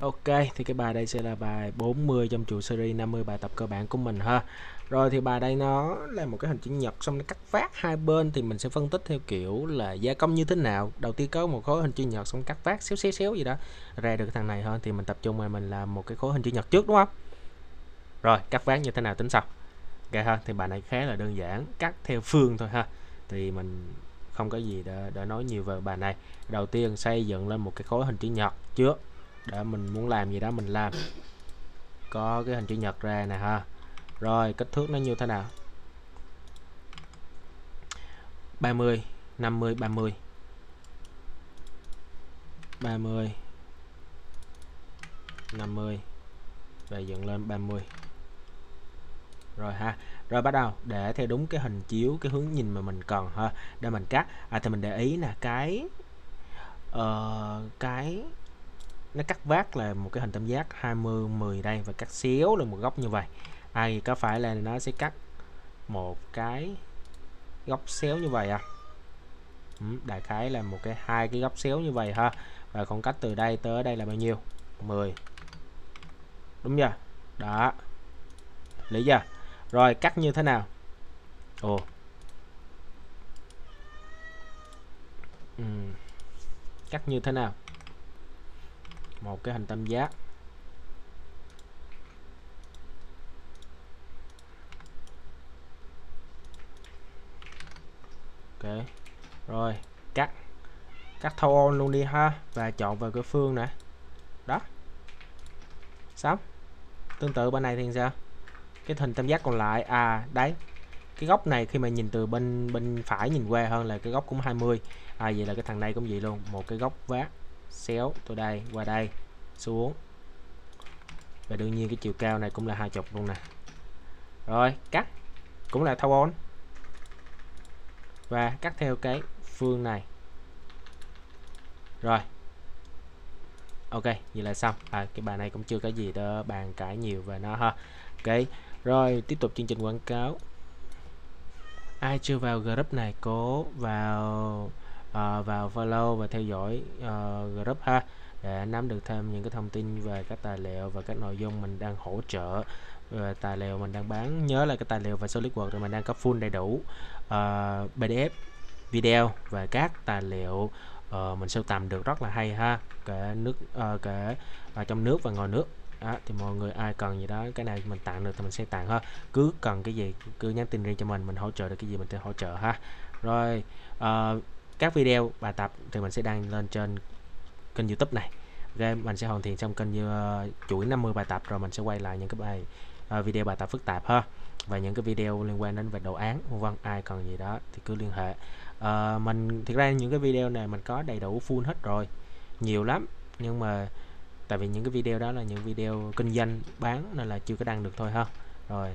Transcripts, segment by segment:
Ok, thì cái bài đây sẽ là bài 40 trong chuỗi series 50 bài tập cơ bản của mình ha. Rồi thì bài đây nó là một cái hình chữ nhật xong nó cắt phát hai bên thì mình sẽ phân tích theo kiểu là gia công như thế nào. Đầu tiên có một khối hình chữ nhật xong cắt phát xéo xéo xéo gì đó ra được cái thằng này hơn thì mình tập trung mà mình làm một cái khối hình chữ nhật trước đúng không? Rồi, cắt phát như thế nào tính sau. Ok ha, thì bài này khá là đơn giản, cắt theo phương thôi ha. Thì mình không có gì để, để nói nhiều về bài này. Đầu tiên xây dựng lên một cái khối hình chữ nhật trước để mình muốn làm gì đó mình làm. Có cái hình chữ nhật ra nè ha. Rồi kích thước nó như thế nào? 30 50 30 30 50 và dựng lên 30 rồi ha. Rồi bắt đầu để theo đúng cái hình chiếu cái hướng nhìn mà mình cần ha. Để mình cắt. À thì mình để ý nè cái uh, cái nó cắt vát là một cái hình tam giác 20 10 đây và cắt xéo là một góc như vậy. Ai có phải là nó sẽ cắt một cái góc xéo như vậy à? Ừ, đại khái là một cái hai cái góc xéo như vậy ha. Và khoảng cách từ đây tới đây là bao nhiêu? 10 đúng chưa? Đó. Lý chưa? Rồi cắt như thế nào? Ồ. Ừ. cắt như thế nào? Một cái hình tam giác. Ok, rồi, cắt. Cắt thâu on luôn đi ha, và chọn vào cái phương nè. Đó. Xong. Tương tự bên này thì sao? Cái hình tam giác còn lại à đấy. Cái góc này khi mà nhìn từ bên bên phải nhìn qua hơn là cái góc cũng 20 à vậy là cái thằng này cũng vậy luôn, một cái góc vát xéo từ đây qua đây xuống. Và đương nhiên cái chiều cao này cũng là hai chục luôn nè. Rồi cắt. Cũng là thâu on và cắt theo cái phương này. Rồi. Ok vậy là xong. À, cái bài này cũng chưa có gì đó bàn cãi nhiều về nó ha. Ok rồi tiếp tục chương trình quảng cáo. Ai chưa vào group này cố vào uh, vào follow và theo dõi uh, group ha để nắm được thêm những cái thông tin về các tài liệu và các nội dung mình đang hỗ trợ về tài liệu mình đang bán. Nhớ là cái tài liệu và SolidWorks thì mình đang có full đầy đủ uh, PDF video và các tài liệu uh, mình sưu tầm được rất là hay ha. Kể nước uh, kể uh, trong nước và ngoài nước. Đó, thì mọi người ai cần gì đó cái này mình tặng được thì mình sẽ tặng ha. Cứ cần cái gì cứ nhắn tin riêng cho mình mình hỗ trợ được cái gì mình sẽ hỗ trợ ha. Rồi uh, các video bài tập thì mình sẽ đăng lên trên kênh youtube này. Game mình sẽ hoàn thiện xong kênh như uh, chuỗi 50 bài tập rồi mình sẽ quay lại những cái bài uh, video bài tập phức tạp ha. Và những cái video liên quan đến về đồ án vân vân ai cần gì đó thì cứ liên hệ. Uh, mình thực ra những cái video này mình có đầy đủ full hết rồi nhiều lắm. Nhưng mà tại vì những cái video đó là những video kinh doanh bán nên là chưa có đăng được thôi ha. Rồi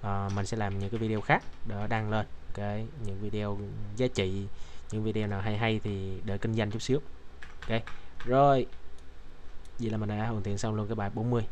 uh, mình sẽ làm những cái video khác để đăng lên. Cái những video giá trị những video nào hay hay thì đợi kinh doanh chút xíu. Ok. Rồi. Vậy là mình đã hoàn thiện xong luôn cái bài 40